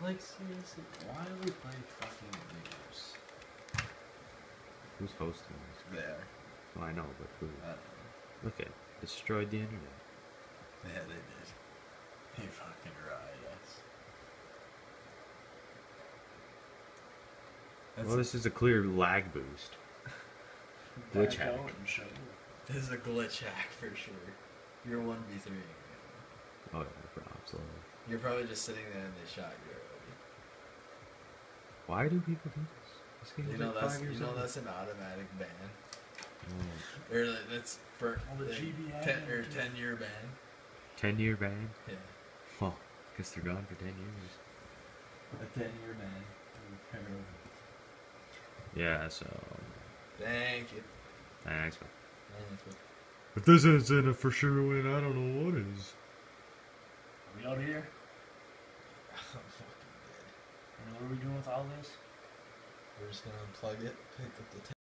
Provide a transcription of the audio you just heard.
Like seriously, why do we play fucking games? Who's hosting this? There. Well, I know, but who? I don't know. Look at destroyed the internet. Yeah, they did. He fucking right, yes. well, this is a clear lag boost. Glitch hack. out and show. this is a glitch hack for sure. You're one v three. Oh, yeah, absolutely. You're probably just sitting there and they shot you Why do people do this? This You know like that's you know that's an automatic ban. Oh. Or like, that's for Well, the like, GBA ten, or ten year ban. Ten year ban? Yeah. Well, guess they're gone for ten years. A ten year ban. Yeah, so Thank you. thanks. man. Thank you. If this isn't a for sure win, I don't know what is. Are we out here? I'm fucking dead. And what are we doing with all this? We're just gonna unplug it, pick up the